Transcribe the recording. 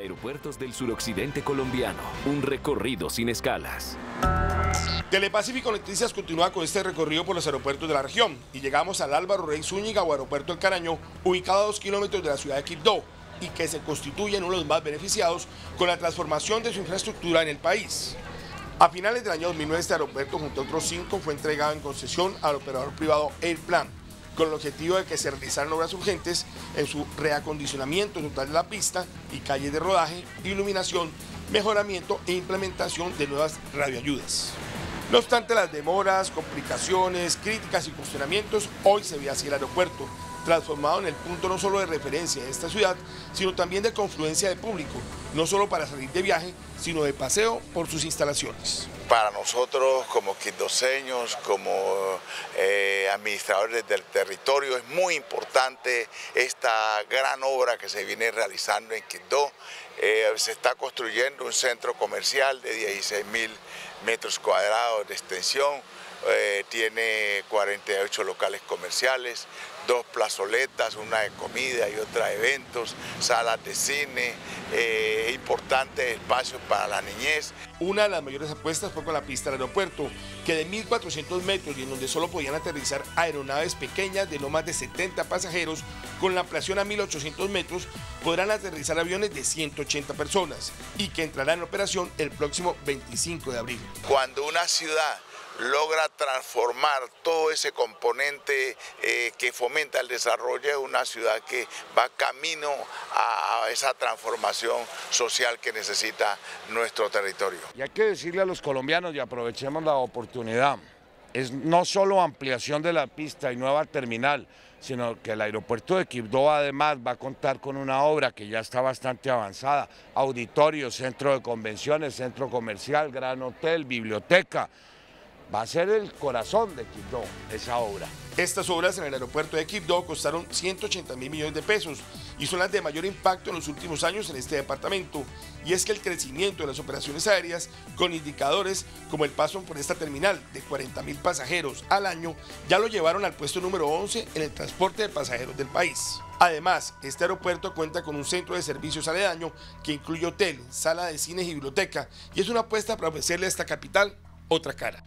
Aeropuertos del suroccidente colombiano, un recorrido sin escalas. Telepacífico Noticias continúa con este recorrido por los aeropuertos de la región y llegamos al Álvaro Rey Zúñiga o Aeropuerto El Caraño, ubicado a dos kilómetros de la ciudad de Quibdó y que se constituye en uno de los más beneficiados con la transformación de su infraestructura en el país. A finales del año 2009 este aeropuerto junto a otros cinco fue entregado en concesión al operador privado Airplan con el objetivo de que se realizaran obras urgentes en su reacondicionamiento total de la pista y calles de rodaje, iluminación, mejoramiento e implementación de nuevas radioayudas. No obstante las demoras, complicaciones, críticas y cuestionamientos, hoy se ve así el aeropuerto, transformado en el punto no solo de referencia de esta ciudad, sino también de confluencia de público, no solo para salir de viaje, sino de paseo por sus instalaciones. Para nosotros como quindoseños, como eh, administradores del territorio, es muy importante esta gran obra que se viene realizando en Quindó. Eh, se está construyendo un centro comercial de 16 mil metros cuadrados de extensión, eh, tiene 48 locales comerciales, dos plazoletas, una de comida y otra de eventos, salas de cine, eh, importantes espacios para la niñez. Una de las mayores apuestas fue con la pista del aeropuerto, que de 1.400 metros y en donde solo podían aterrizar aeronaves pequeñas de no más de 70 pasajeros, con la ampliación a 1.800 metros podrán aterrizar aviones de 180 personas y que entrarán en operación el próximo 25 de abril. Cuando una ciudad logra transformar todo ese componente eh, que fomenta el desarrollo de una ciudad que va camino a esa transformación social que necesita nuestro territorio. Y hay que decirle a los colombianos, y aprovechemos la oportunidad, es no solo ampliación de la pista y nueva terminal, sino que el aeropuerto de Quibdó además va a contar con una obra que ya está bastante avanzada, auditorio, centro de convenciones, centro comercial, gran hotel, biblioteca, va a ser el corazón de Quibdó, esa obra. Estas obras en el aeropuerto de Quibdó costaron 180 mil millones de pesos y son las de mayor impacto en los últimos años en este departamento. Y es que el crecimiento de las operaciones aéreas con indicadores como el paso por esta terminal de 40 mil pasajeros al año ya lo llevaron al puesto número 11 en el transporte de pasajeros del país. Además, este aeropuerto cuenta con un centro de servicios aledaño que incluye hotel, sala de cines y biblioteca y es una apuesta para ofrecerle a esta capital otra cara.